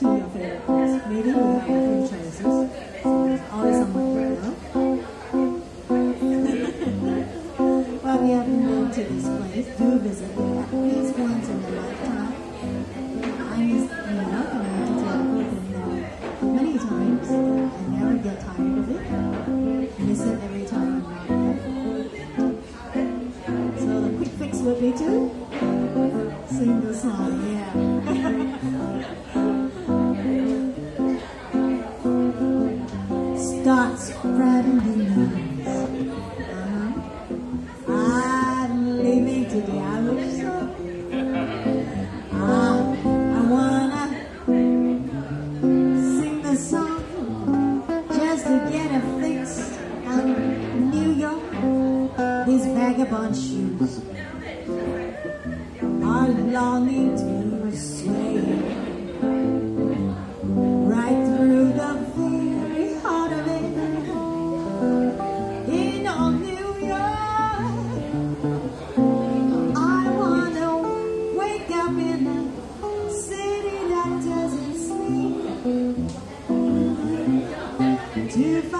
to place. Maybe we have a few choices. Always to love. well, we haven't been to this place. Do visit it at least once in a lifetime. I miss York and I like to have been there many times. I never get tired of it. Miss it every time I'm there. So the quick fix would be to sing the song, yeah. I'm leaving today, I wish so. Ah, I wanna sing the song just to get a fix on New York. These vagabond shoes are longing to right sleep to